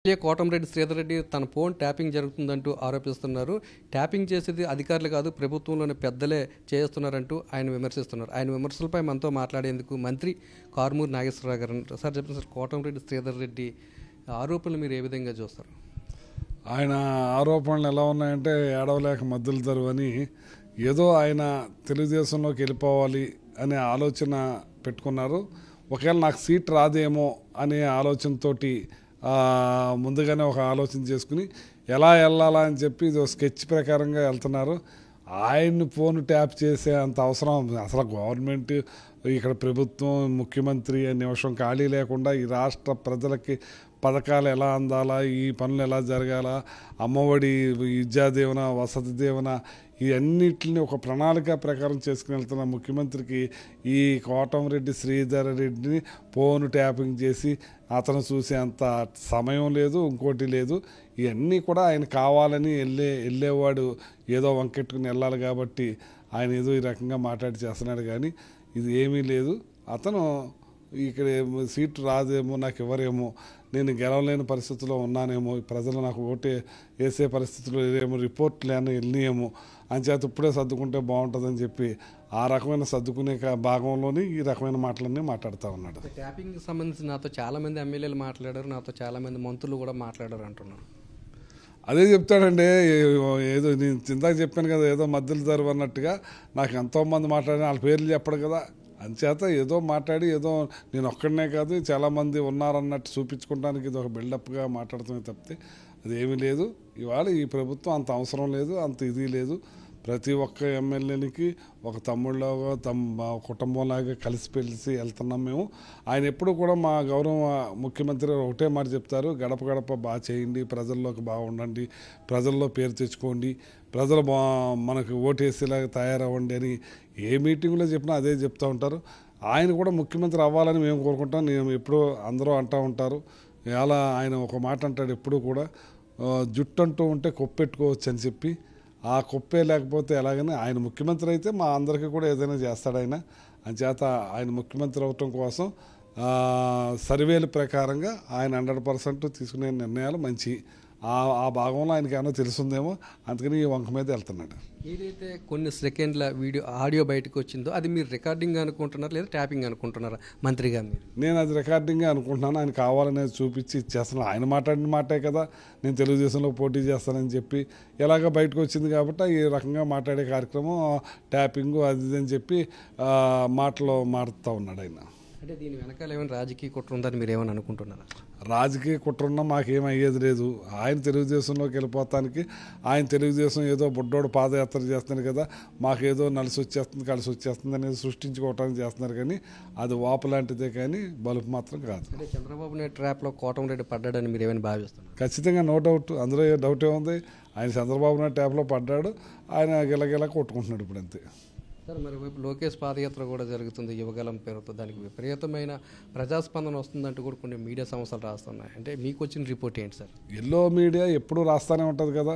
MLA Kotamreddy Sridhar Reddy తన phone tapping జరుగుతుందంటూ ఆరోపిస్తున్నారు. Tapping చేసేది అధికారులు కాదు ప్రభుత్వంలోని పెద్దలే చేస్తున్నారంటూ ఆయన విమర్శిస్తున్నారు. ఆయన విమర్శలపై మనతో మాట్లాడేందుకు మంత్రి కారుమూరు నాగేశ్వరరావు గారు సార్ చెప్పండి సార్ కోటంరెడ్డి శ్రీధర్ రెడ్డి ఆరోపణలు మీరు ఏ విధంగా చూస్తారు? ఆయన ఆరోపణలు ఎలా ఉన్నాయంటే ఏడవలేక మద్దలు తరువని ఏదో ఆయన తెలుగుదేశంలోకి వెళ్ళిపోవాలి అనే ఆలోచన పెట్టుకున్నారు. ఒకవేళ నాకు సీట్ రాదేమో అనే ఆలోచనతోటి ముందుగానే ఒక ఆలోచన చేసుకుని ఎలా వెళ్ళాలా అని చెప్పి ఇది స్కెచ్ ప్రకారంగా వెళ్తున్నారు. ఆయన్ని ఫోన్ ట్యాప్ చేసే అంత అవసరం అసలు గవర్నమెంట్ ఇక్కడ ప్రభుత్వం ముఖ్యమంత్రి నిమిషం ఖాళీ లేకుండా ఈ రాష్ట్ర ప్రజలకి పథకాలు ఎలా అందాలా ఈ పనులు ఎలా జరగాల అమ్మఒడి విద్యా దీవెన వసతి దీవెన ఇవన్నిటిని ఒక ప్రణాళిక ప్రకారం చేసుకుని వెళ్తున్న ముఖ్యమంత్రికి ఈ కోటంరెడ్డి శ్రీధర్ రెడ్డిని ఫోన్ ట్యాపింగ్ చేసి అతను చూసే అంత సమయం లేదు ఇంకోటి లేదు. ఇవన్నీ కూడా ఆయన కావాలని వెళ్ళే వెళ్ళేవాడు ఏదో వంకెట్టుకుని వెళ్ళాలి కాబట్టి ఆయన ఏదో ఈ రకంగా మాట్లాడి చేస్తున్నాడు కానీ ఇది ఏమీ లేదు. అతను ఇక్కడ సీటు రాదేమో నాకు ఇవ్వరేమో నేను గెలవలేని పరిస్థితిలో ఉన్నానేమో ప్రజలు నాకు ఓటే వేసే పరిస్థితిలో ఏమో రిపోర్ట్లు ఏమో వెళ్ళినాయేమో అంచేత ఇప్పుడే సర్దుకుంటే బాగుంటుందని చెప్పి ఆ రకమైన సర్దుకునే భాగంలోని ఈ రకమైన మాటలన్నీ మాట్లాడుతూ ఉన్నాడు. ట్యాపింగ్కి సంబంధించి నాతో చాలామంది ఎమ్మెల్యేలు మాట్లాడారు నాతో చాలామంది మంత్రులు కూడా మాట్లాడారు అంటున్నారు అదే చెప్తాడండి ఏదో నేను ఇందాక చెప్పాను కదా ఏదో మధ్యలో జరువు అన్నట్టుగా నాకు ఎంతోమంది మాట్లాడిన వాళ్ళ పేర్లు చెప్పడు కదా. అంచేత ఏదో మాట్లాడి ఏదో నేను ఒక్కడనే కాదు చాలామంది ఉన్నారన్నట్టు చూపించుకోవడానికి ఇది ఒక బిల్డప్గా మాట్లాడుతున్నా తప్పితే అది ఏమీ లేదు. ఇవాళ ఈ ప్రభుత్వం అంత అవసరం లేదు అంత ఇది లేదు. ప్రతి ఒక్క ఎమ్మెల్యేనికి ఒక తమ్ముళ్ళగా తమ కుటుంబంలాగా కలిసి పెలిసి వెళ్తున్నాం మేము. ఆయన ఎప్పుడు కూడా మా గౌరవ ముఖ్యమంత్రి ఒకటే మాట చెప్తారు గడప గడప బాగా చేయండి ప్రజల్లోకి బాగా ఉండండి ప్రజల్లో పేరు తెచ్చుకోండి ప్రజలు బా మనకు ఓటేసేలాగా తయారవ్వండి అని ఏ మీటింగ్లో చెప్పినా అదే చెప్తూ ఉంటారు. ఆయన కూడా ముఖ్యమంత్రి అవ్వాలని మేము కోరుకుంటాం. నేను ఎప్పుడూ అందరూ అంటూ ఉంటారు. ఇలా ఆయన ఒక మాట అంటాడు ఎప్పుడూ కూడా జుట్టు అంటూ ఉంటే కొప్పెట్టుకోవచ్చు అని చెప్పి ఆ కుప్పే లేకపోతే ఎలాగని ఆయన ముఖ్యమంత్రి అయితే మా అందరికీ కూడా ఏదైనా చేస్తాడు ఆయన. అంచేత ఆయన ముఖ్యమంత్రి అవటం కోసం సర్వేల ప్రకారంగా ఆయన హండ్రెడ్ పర్సెంట్ తీసుకునే నిర్ణయాలు మంచి ఆ ఆ భాగంలో ఆయనకి ఏమైనా తెలుసుందేమో అందుకని ఈ వంక మీద వెళ్తున్నాడు. ఏదైతే కొన్ని సెకండ్ల వీడియో ఆడియో బయటకు వచ్చిందో అది మీరు రికార్డింగ్ అనుకుంటున్నారా లేదా ట్యాపింగ్ అనుకుంటున్నారా మంత్రిగా మీరు? నేను అది రికార్డింగ్ అనుకుంటున్నాను ఆయన కావాలనేది చూపించి ఇచ్చేస్తున్నాను ఆయన మాట్లాడిన మాటే కదా నేను తెలుగుదేశంలో పోటీ చేస్తానని చెప్పి ఎలాగ బయటకు వచ్చింది కాబట్టి ఈ రకంగా మాట్లాడే కార్యక్రమం ట్యాపింగ్ అది ఇది అని చెప్పి మాటలు మారుతూ ఉన్నాడు ఆయన. అంటే దీని వెనకాల ఏమైనా రాజకీయ కుట్ర ఉందని మీరు ఏమైనా అనుకుంటున్నారా? రాజకీయ కుట్రున్నా మాకేం అయ్యేది లేదు. ఆయన తెలుగుదేశంలోకి వెళ్ళిపోతానికి ఆయన తెలుగుదేశం ఏదో బుడ్డోడు పాదయాత్ర చేస్తున్నారు కదా మాకేదో నలిసి వచ్చేస్తుంది కలిసి వచ్చేస్తుంది అనేది సృష్టించుకోవటానికి చేస్తున్నారు కానీ అది వాపు లాంటిదే కానీ బలుపు మాత్రం కాదు. చంద్రబాబు నాయుడు ట్రాప్లో కోటంరెడ్డి పడ్డాడని మీరు ఏమైనా భావిస్తున్నారు? ఖచ్చితంగా నో డౌట్. అందులో డౌట్ ఏముంది ఆయన చంద్రబాబు నాయుడు ట్యాప్లో పడ్డాడు. ఆయన గిలగిలా కొట్టుకుంటున్నాడు ఇప్పుడు అంతే. సార్ మరి వైపు లోకేష్ పాదయాత్ర కూడా జరుగుతుంది. యువగలం పేరుతో దానికి విపరీతమైన ప్రజాస్పందన వస్తుందంటూ కూడా కొన్ని మీడియా సంస్థలు రాస్తున్నాయి. అంటే మీకు వచ్చిన రిపోర్ట్ ఏంటి సార్? ఎల్లో మీడియా ఎప్పుడూ రాస్తానే ఉంటుంది కదా.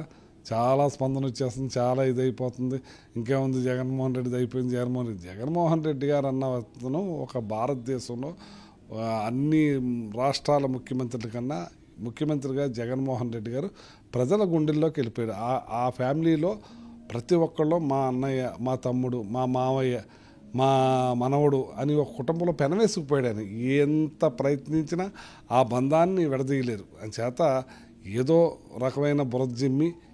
చాలా స్పందన వచ్చేస్తుంది చాలా ఇది అయిపోతుంది ఇంకేముంది? జగన్మోహన్ రెడ్డిది అయిపోయింది. జగన్మోహన్ రెడ్డి జగన్మోహన్ రెడ్డి గారు అన్న అతను ఒక భారతదేశంలో అన్ని రాష్ట్రాల ముఖ్యమంత్రుల కన్నా ముఖ్యమంత్రిగా జగన్మోహన్ రెడ్డి గారు ప్రజల గుండెల్లోకి వెళ్ళిపోయారు. ఆ ఆ ఫ్యామిలీలో ప్రతి ఒక్కళ్ళు మా అన్నయ్య మా తమ్ముడు మా మావయ్య మా మనవడు అని ఒక కుటుంబంలో పెనవేసుకుపోయాడు ఎంత ప్రయత్నించినా ఆ బంధాన్ని విడదీయలేరు. చేత ఏదో రకమైన బురద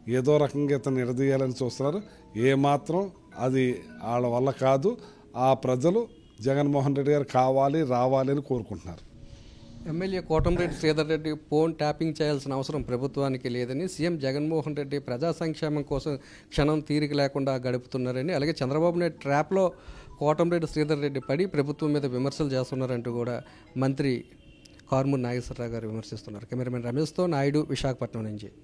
ఏదో రకంగా ఇతను విడదీయాలని చూస్తున్నారు. ఏమాత్రం అది వాళ్ళ వల్ల కాదు. ఆ ప్రజలు జగన్మోహన్ రెడ్డి గారు కావాలి రావాలి అని కోరుకుంటున్నారు. MLA Kotamreddy Sridhar Reddy phone tapping చేయాల్సిన అవసరం ప్రభుత్వానికి లేదని సీఎం జగన్మోహన్ రెడ్డి ప్రజా సంక్షేమం కోసం క్షణం తీరిక లేకుండా గడుపుతున్నారని అలాగే చంద్రబాబు నాయుడు ట్రాప్లో కోటంరెడ్డి శ్రీధర్ రెడ్డి పడి ప్రభుత్వం మీద విమర్శలు చేస్తున్నారంటూ కూడా మంత్రి కార్మూర్ నాగేశ్వరరావు గారు విమర్శిస్తున్నారు. కెమెరామెన్ రమేష్తో నాయుడు విశాఖపట్నం నుంచి.